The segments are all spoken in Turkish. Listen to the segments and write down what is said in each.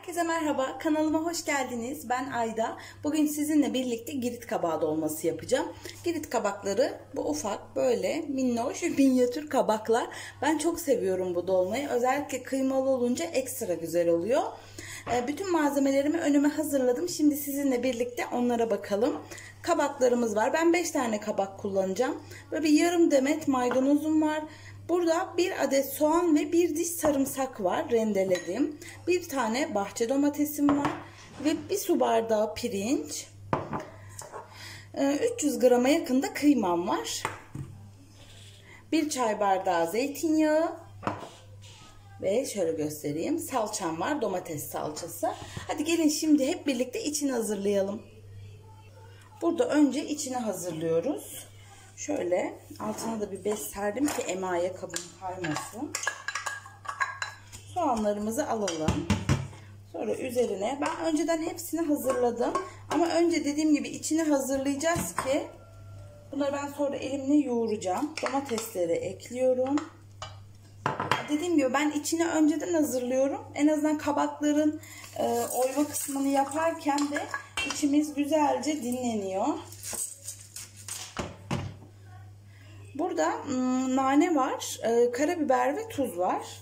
Herkese merhaba, kanalıma hoş geldiniz. Ben Ayda. Bugün sizinle birlikte girit kabağı dolması yapacağım. Girit kabakları bu ufak böyle minnoş minyatür kabaklar. Ben çok seviyorum bu dolmayı. Özellikle kıymalı olunca ekstra güzel oluyor. Ee, bütün malzemelerimi önüme hazırladım. Şimdi sizinle birlikte onlara bakalım. Kabaklarımız var. Ben 5 tane kabak kullanacağım. Böyle bir yarım demet maydanozum var. Burada bir adet soğan ve bir diş sarımsak var rendeledim. Bir tane bahçe domatesim var ve bir su bardağı pirinç. 300 ee, grama yakında kıymam var. Bir çay bardağı zeytinyağı ve şöyle göstereyim salçam var domates salçası. Hadi gelin şimdi hep birlikte içini hazırlayalım. Burada önce içini hazırlıyoruz. Şöyle altına da bir bez serdim ki emaye kabım kaymasın. Soğanlarımızı alalım. Sonra üzerine ben önceden hepsini hazırladım. Ama önce dediğim gibi içini hazırlayacağız ki bunları ben sonra elimle yoğuracağım. Domatesleri ekliyorum. Dediğim gibi ben içini önceden hazırlıyorum. En azından kabakların e, oyma kısmını yaparken de içimiz güzelce dinleniyor. Burada ım, nane var, e, karabiber ve tuz var.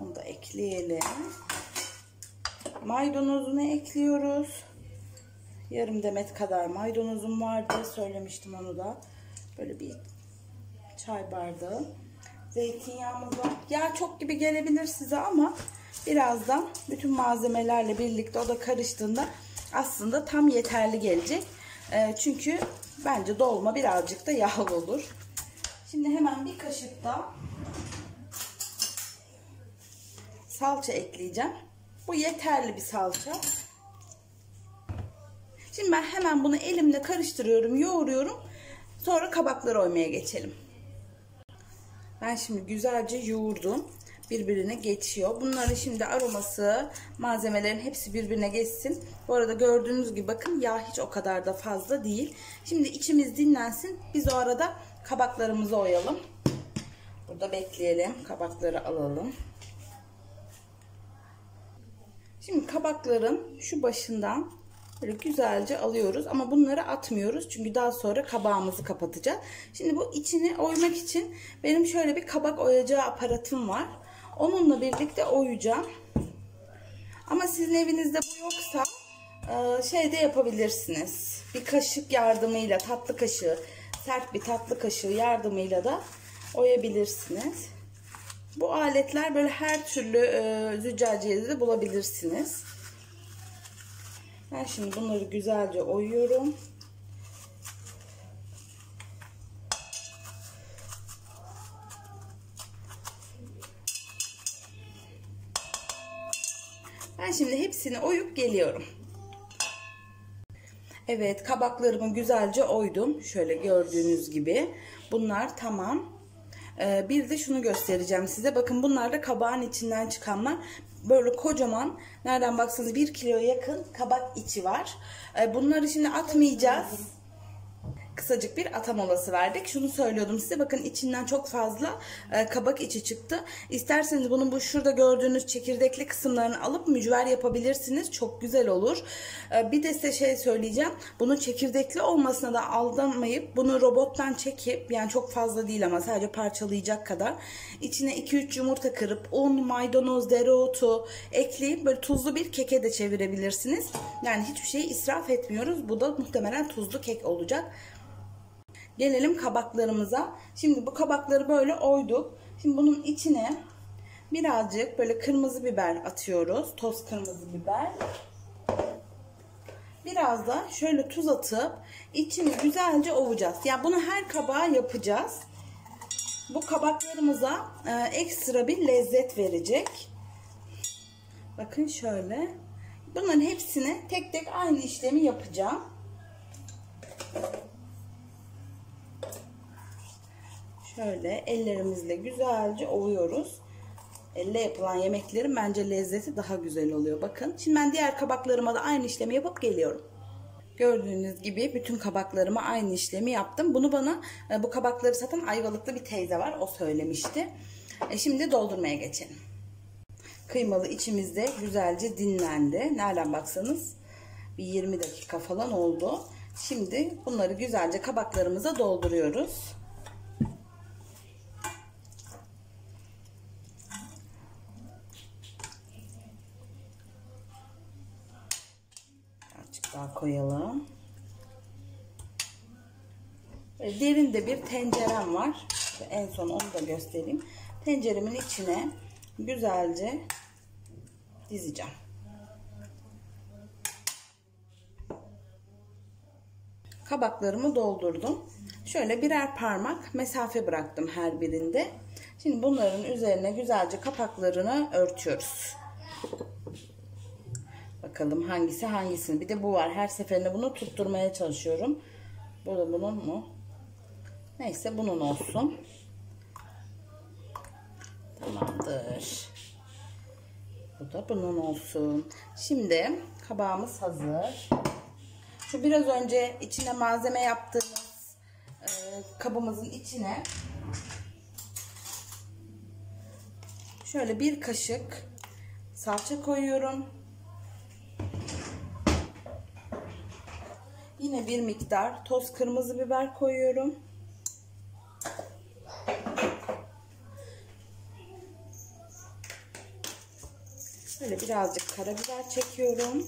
Onu da ekleyelim. Maydanozunu ekliyoruz. Yarım demet kadar maydanozum vardı. Söylemiştim onu da. Böyle bir çay bardağı. Zeytinyağımız var. Yağ çok gibi gelebilir size ama birazdan bütün malzemelerle birlikte o da karıştığında aslında tam yeterli gelecek. E, çünkü bence dolma birazcık da yağlı olur. Şimdi hemen bir kaşık da salça ekleyeceğim. Bu yeterli bir salça. Şimdi ben hemen bunu elimle karıştırıyorum, yoğuruyorum. Sonra kabakları oymaya geçelim. Ben şimdi güzelce yoğurdum birbirine geçiyor. Bunların şimdi aroması, malzemelerin hepsi birbirine geçsin. Bu arada gördüğünüz gibi bakın yağ hiç o kadar da fazla değil. Şimdi içimiz dinlensin. Biz o arada kabaklarımızı oyalım. Burada bekleyelim. Kabakları alalım. Şimdi kabakların şu başından böyle güzelce alıyoruz ama bunları atmıyoruz çünkü daha sonra kabağımızı kapatacağız. Şimdi bu içini oymak için benim şöyle bir kabak oyacağı aparatım var. Onunla birlikte oyacağım. Ama sizin evinizde bu yoksa e, şey de yapabilirsiniz. Bir kaşık yardımıyla tatlı kaşığı, sert bir tatlı kaşığı yardımıyla da oyabilirsiniz. Bu aletler böyle her türlü e, züccaciyede de bulabilirsiniz. Ben şimdi bunları güzelce oyuyorum. Ben şimdi hepsini oyup geliyorum. Evet kabaklarımı güzelce oydum. Şöyle gördüğünüz gibi. Bunlar tamam. Ee, bir de şunu göstereceğim size. Bakın bunlar da kabağın içinden çıkanlar. Böyle kocaman nereden baksanız 1 kiloya yakın kabak içi var. Ee, bunları şimdi atmayacağız kısacık bir ata molası verdik. Şunu söylüyordum size bakın içinden çok fazla e, kabak içi çıktı. İsterseniz bunun bu şurada gördüğünüz çekirdekli kısımlarını alıp mücver yapabilirsiniz. Çok güzel olur. E, bir de size şey söyleyeceğim. Bunun çekirdekli olmasına da aldanmayıp bunu robottan çekip yani çok fazla değil ama sadece parçalayacak kadar içine 2-3 yumurta kırıp un, maydanoz, dereotu ekleyip böyle tuzlu bir keke de çevirebilirsiniz. Yani hiçbir şeyi israf etmiyoruz. Bu da muhtemelen tuzlu kek olacak. Gelelim kabaklarımıza. Şimdi bu kabakları böyle oyduk. Şimdi bunun içine birazcık böyle kırmızı biber atıyoruz. Toz kırmızı biber. Biraz da şöyle tuz atıp içini güzelce ovacağız. Yani bunu her kabağa yapacağız. Bu kabaklarımıza e, ekstra bir lezzet verecek. Bakın şöyle. Bunların hepsini tek tek aynı işlemi yapacağım. Şöyle ellerimizle güzelce ovuyoruz. Elle yapılan yemeklerin bence lezzeti daha güzel oluyor. Bakın. Şimdi ben diğer kabaklarıma da aynı işlemi yapıp geliyorum. Gördüğünüz gibi bütün kabaklarıma aynı işlemi yaptım. Bunu bana e, bu kabakları satan Ayvalıklı bir teyze var. O söylemişti. E şimdi doldurmaya geçelim. Kıymalı içimiz de güzelce dinlendi. Nereden baksanız bir 20 dakika falan oldu. Şimdi bunları güzelce kabaklarımıza dolduruyoruz. Birazcık daha koyalım. Derin de bir tencerem var. En son onu da göstereyim. Tenceremin içine güzelce dizeceğim. Kabaklarımı doldurdum. Şöyle birer parmak mesafe bıraktım her birinde. Şimdi bunların üzerine güzelce kapaklarını örtüyoruz. Bakalım hangisi hangisini. Bir de bu var. Her seferinde bunu tutturmaya çalışıyorum. Bu da bunun mu? Neyse bunun olsun. Tamamdır. Bu da bunun olsun. Şimdi kabağımız hazır. Şu biraz önce içine malzeme yaptığımız e, kabımızın içine şöyle bir kaşık salça koyuyorum. Yine bir miktar toz kırmızı biber koyuyorum. Böyle birazcık karabiber çekiyorum.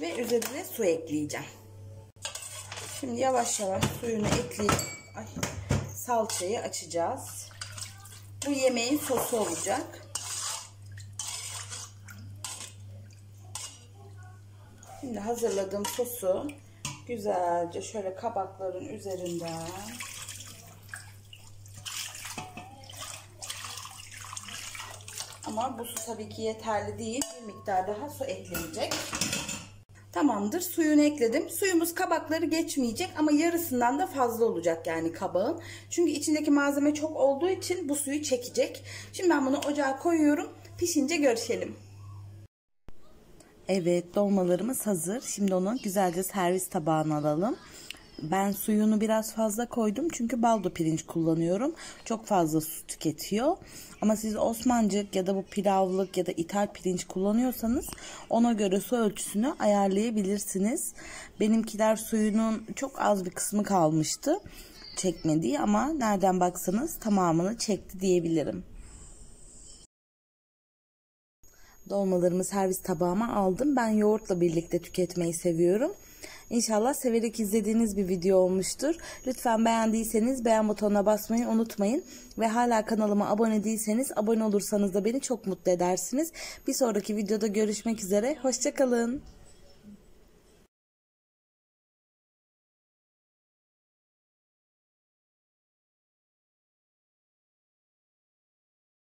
Ve üzerine su ekleyeceğim. Şimdi yavaş yavaş suyunu ekleyip ay, salçayı açacağız. Bu yemeğin sosu olacak. Şimdi hazırladığım sosu güzelce şöyle kabakların üzerinden Ama bu su tabii ki yeterli değil. Bir miktar daha su ekleyecek. Tamamdır. Suyunu ekledim. Suyumuz kabakları geçmeyecek ama yarısından da fazla olacak yani kabağın. Çünkü içindeki malzeme çok olduğu için bu suyu çekecek. Şimdi ben bunu ocağa koyuyorum. Pişince görüşelim. Evet dolmalarımız hazır. Şimdi onu güzelce servis tabağına alalım. Ben suyunu biraz fazla koydum çünkü baldo pirinç kullanıyorum. Çok fazla su tüketiyor. Ama siz Osmancık ya da bu pilavlık ya da ithal pirinç kullanıyorsanız ona göre su ölçüsünü ayarlayabilirsiniz. Benimkiler suyunun çok az bir kısmı kalmıştı. Çekmediği ama nereden baksanız tamamını çekti diyebilirim. Dolmalarımı servis tabağıma aldım. Ben yoğurtla birlikte tüketmeyi seviyorum. İnşallah severek izlediğiniz bir video olmuştur. Lütfen beğendiyseniz beğen butonuna basmayı unutmayın. Ve hala kanalıma abone değilseniz abone olursanız da beni çok mutlu edersiniz. Bir sonraki videoda görüşmek üzere. Hoşçakalın.